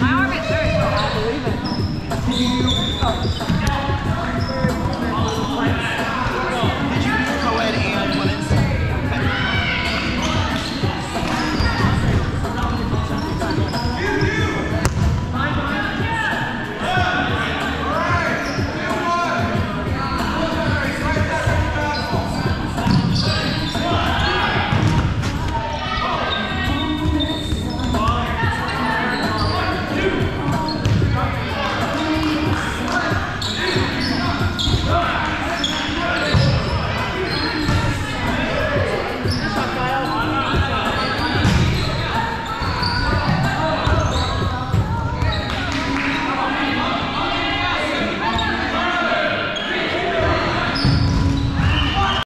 My arm is hurt. I believe it.